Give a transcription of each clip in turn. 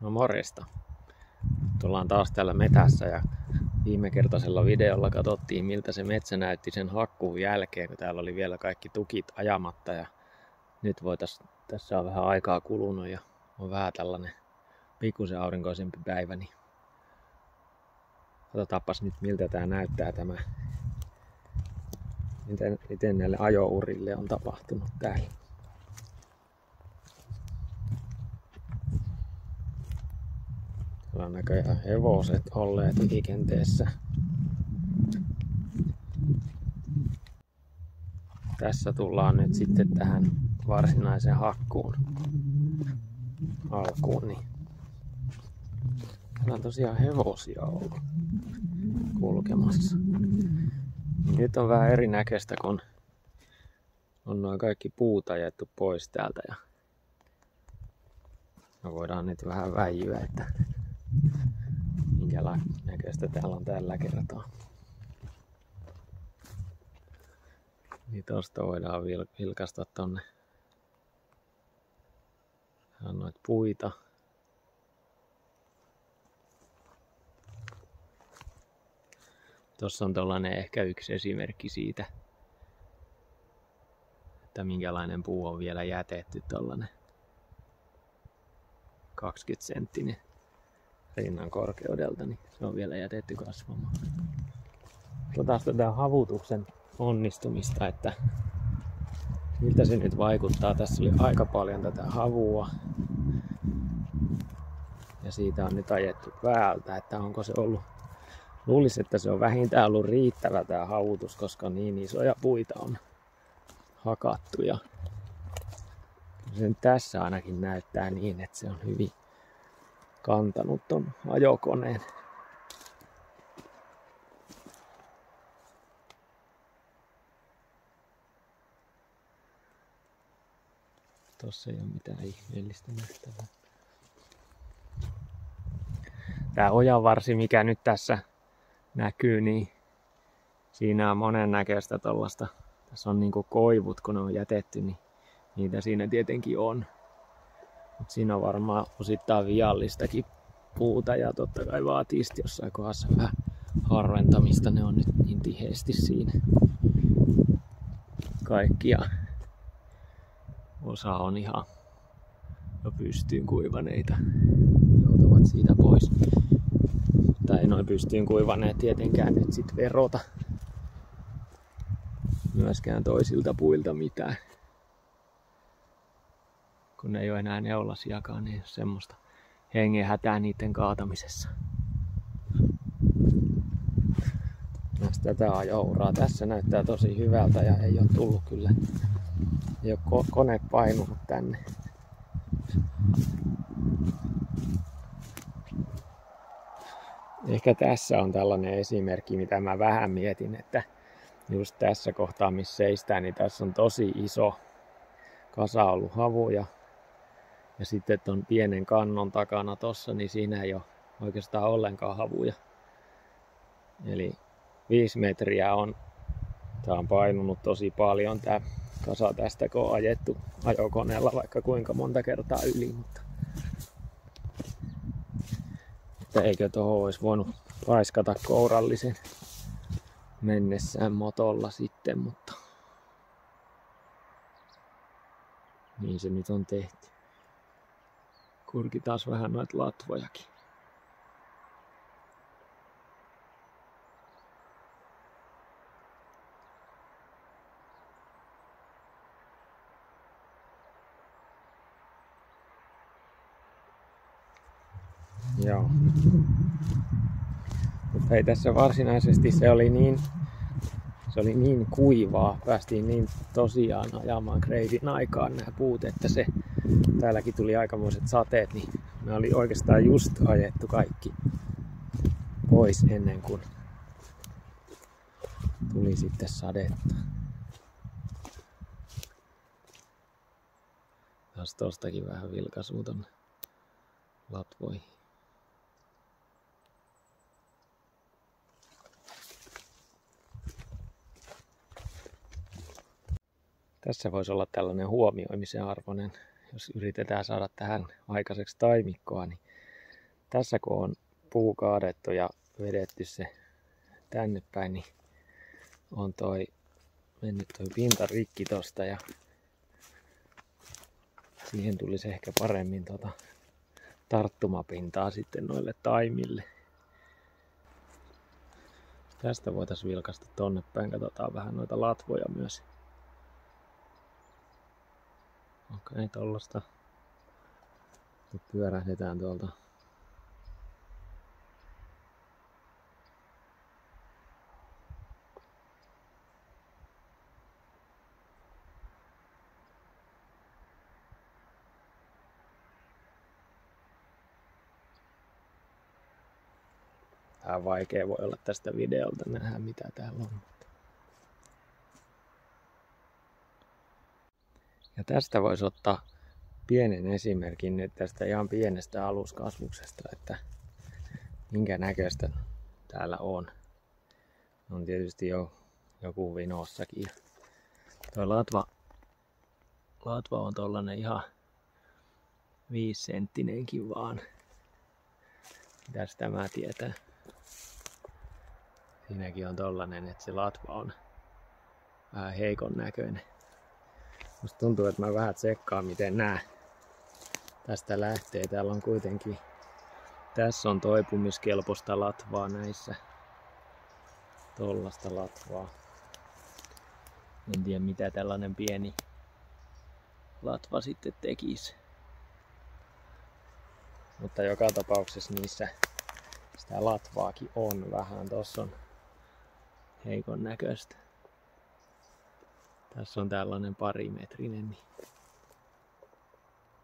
No morjesta. Tullaan taas täällä metässä ja viime kertaisella videolla katsottiin miltä se metsä näytti sen hakkuun jälkeen, kun täällä oli vielä kaikki tukit ajamatta ja nyt voitais, tässä on vähän aikaa kulunut ja on vähän tällainen pikkusen aurinkoisempi päivä, niin katsotaanpas nyt miltä tää näyttää tämä, miten, miten näille ajourille on tapahtunut täällä. On näköjään hevoset olleet liikenteessä. Tässä tullaan nyt sitten tähän varsinaisen hakkuun alkuun. Niin täällä on tosiaan hevosia ollut kulkemassa. Nyt on vähän erinäköistä, kun on noin kaikki puut ajettu pois täältä ja voidaan nyt vähän väijyä, että minkä näköistä täällä on tällä kertaa. Niin tosta voidaan vilkasta tonne. Täällä on noit puita. Tuossa on tällainen ehkä yksi esimerkki siitä, että minkälainen puu on vielä jätetty tällainen 20 senttinen rinnan korkeudelta, niin se on vielä jätetty kasvamaan. Katsotaan tätä havutuksen onnistumista, että miltä se nyt vaikuttaa. Tässä oli aika paljon tätä havua. Ja siitä on nyt ajettu päältä, että onko se ollut Luulisi, että se on vähintään ollut riittävä tämä havutus, koska niin isoja puita on hakattu. Ja sen tässä ainakin näyttää niin, että se on hyvin kantanut ton ajokoneen. Tossa ei ole mitään ihmeellistä nähtävää. Tää ojanvarsi, mikä nyt tässä näkyy, niin siinä on monennäköistä tuollaista. Tässä on niinku koivut, kun ne on jätetty, niin niitä siinä tietenkin on. Mutta siinä on varmaan osittain viallistakin puuta ja totta kai vaatii sitten jossain kohdassa vähän harventamista. Ne on nyt niin tiheesti siinä. Kaikkia osa on ihan jo pystyyn kuivaneita. Joutuvat siitä pois. Tai noin pystyyn kuivaneet tietenkään nyt sit verota myöskään toisilta puilta mitään kun ei ole enää neulasiakaan, niin semmoista hengen hätää niiden kaatamisessa. Näistä tätä ajouraa. Tässä näyttää tosi hyvältä ja ei ole tullut kyllä. Ei ole kone painunut tänne. Ehkä tässä on tällainen esimerkki, mitä mä vähän mietin, että just tässä kohtaa, missä seistään, niin tässä on tosi iso kasa ollut havuja ja sitten tuon pienen kannon takana tossa, niin siinä ei ole oikeastaan ollenkaan havuja. Eli 5 metriä on, tää on painunut tosi paljon tää kasa tästä, kun on ajettu ajokoneella vaikka kuinka monta kertaa yli, mutta että eikö tuohon olisi voinut raiskata kourallisen mennessään motolla sitten, mutta niin se nyt on tehty kurki taas vähän noita latvojakin. Joo. Mutta ei tässä varsinaisesti se oli niin se oli niin kuivaa, päästiin niin tosiaan ajamaan kreidin aikaan nämä puut, että se täälläkin tuli aikamoiset sateet, niin me oli oikeastaan just ajettu kaikki pois ennen kuin tuli sitten sadetta. Taas tostakin vähän vilkaisuu tonne latvoihin. Tässä voisi olla tällainen huomioimisen arvoinen, jos yritetään saada tähän aikaiseksi taimikkoa, niin tässä kun on puu kaadettu ja vedetty se tänne päin, niin on toi mennyt toi pinta rikki tosta ja siihen tulisi ehkä paremmin tota tarttumapintaa sitten noille taimille. Tästä voitaisiin vilkasta tonne päin. Katsotaan vähän noita latvoja myös. Okei, okay, tollasta. Nyt pyörähdetään tuolta vähän vaikea voi olla tästä videolta nähdä mitä täällä on. Ja tästä voisi ottaa pienen esimerkin nyt tästä ihan pienestä aluskasvuksesta, että minkä näköistä täällä on. On tietysti jo joku vinossakin. Tuo latva, latva on tollanen ihan viisenttinenkin vaan. Mitäs tämä tietää? Siinäkin on tollanen, että se latva on vähän heikon näköinen. Musta tuntuu, että mä vähän tsekkaan, miten nää tästä lähtee. Täällä on kuitenkin, tässä on toipumiskelpoista latvaa näissä. Tollasta latvaa. En tiedä mitä tällainen pieni latva sitten tekisi. Mutta joka tapauksessa niissä sitä latvaakin on vähän. Tossa on heikon näköistä. Tässä on tällainen parimetrinen, niin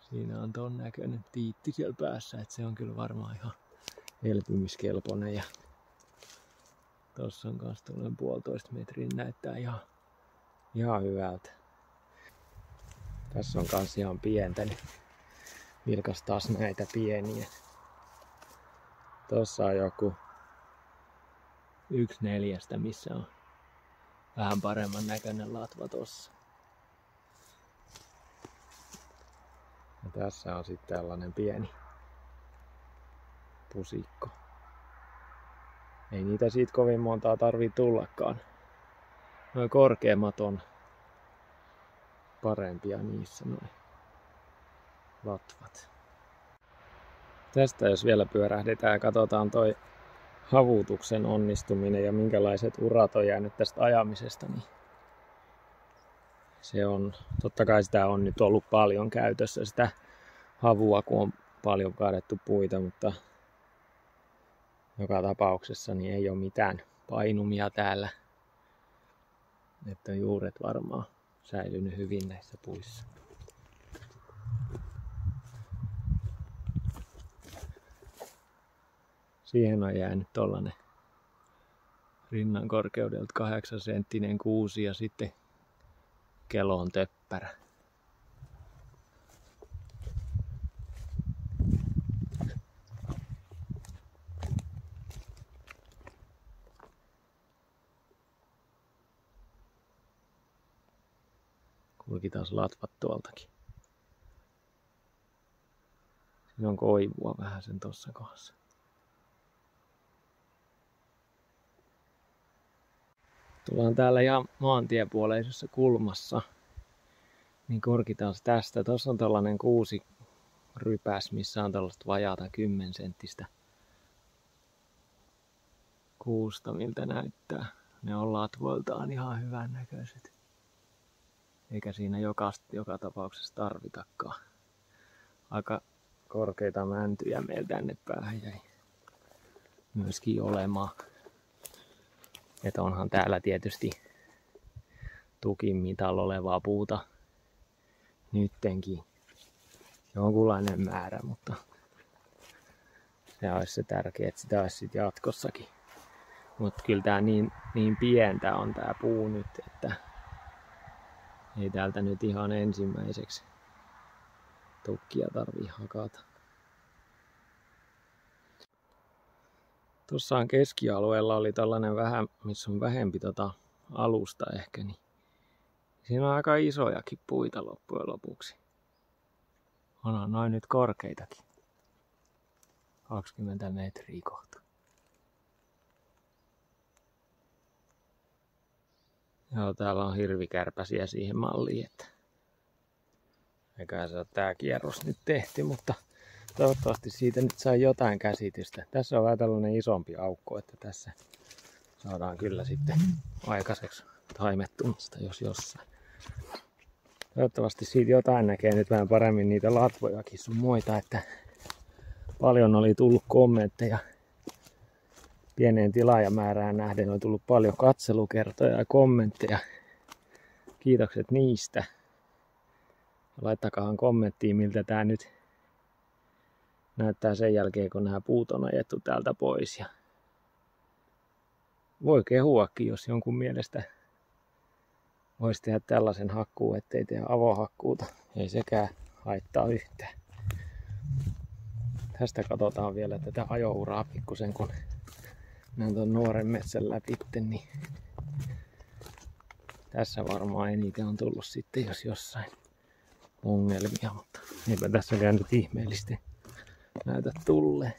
siinä on ton näköinen tiitti siellä päässä, että se on kyllä varmaan ihan elpymiskelpoinen. Ja tossa on kans tuollainen puolitoista metrin, näyttää ihan, ihan hyvältä. Tässä on kans ihan pientä, niin vilkas taas näitä pieniä. Tossa on joku yksi neljästä, missä on vähän paremman näköinen latva tossa. Ja tässä on sitten tällainen pieni pusikko. Ei niitä siitä kovin montaa tarvii tullakaan. Noin korkeammat on parempia niissä noin latvat. Tästä jos vielä pyörähdetään ja katsotaan toi havutuksen onnistuminen ja minkälaiset urat on jäänyt tästä ajamisesta, niin se on, totta kai sitä on nyt ollut paljon käytössä sitä havua, kun on paljon kaadettu puita, mutta joka tapauksessa niin ei ole mitään painumia täällä. Että juuret varmaan säilynyt hyvin näissä puissa. Siihen on jäänyt tollanen rinnan korkeudelta 8 senttinen kuusi ja sitten kelon töppärä. Kulki taas latvat tuoltakin. Siinä on koivua vähän sen tossa kohdassa. Tullaan täällä ihan maantiepuoleisessa kulmassa. Niin korkitaan tästä. Tuossa on tällainen kuusi rypäs, missä on tällaista vajaata 10 senttistä kuusta, miltä näyttää. Ne on latvoiltaan ihan hyvän näköiset. Eikä siinä joka, joka tapauksessa tarvitakaan. Aika korkeita mäntyjä meiltä tänne päähän jäi myöskin olemaan. Että onhan täällä tietysti tukin mitalla olevaa puuta nyttenkin jonkunlainen määrä, mutta se olisi se tärkeä, että sitä olisi sitten jatkossakin. Mutta kyllä tämä niin, niin pientä on tämä puu nyt, että ei täältä nyt ihan ensimmäiseksi tukkia tarvii hakata. Tuossa keskialueella oli tällainen vähän, missä on vähempi tota alusta ehkä, niin siinä on aika isojakin puita loppujen lopuksi. Onhan noin nyt korkeitakin. 20 metriä kohta. Joo, täällä on hirvikärpäsiä siihen malliin, että eikä se ole tää kierros nyt tehty, mutta toivottavasti siitä nyt saa jotain käsitystä. Tässä on vähän tällainen isompi aukko, että tässä saadaan kyllä sitten aikaiseksi taimettumista, jos jossain. Toivottavasti siitä jotain näkee nyt vähän paremmin niitä latvojakin sun muita, että paljon oli tullut kommentteja pieneen tilaajamäärään nähden on tullut paljon katselukertoja ja kommentteja. Kiitokset niistä. Laittakaa kommenttiin, miltä tämä nyt näyttää sen jälkeen, kun nämä puut on ajettu täältä pois. Ja voi kehuakin, jos jonkun mielestä voisi tehdä tällaisen hakkuun, ettei tehdä avohakkuuta. Ei sekään haittaa yhtään. Tästä katsotaan vielä tätä ajouraa pikkusen, kun näen tuon nuoren metsän läpi, niin tässä varmaan eniten on tullut sitten, jos jossain ongelmia, mutta eipä tässä nyt ihmeellisesti näytä tulleen.